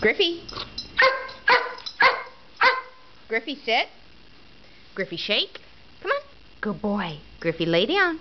Griffey. Griffey, sit. Griffey, shake. Come on. Good boy. Griffey, lay down.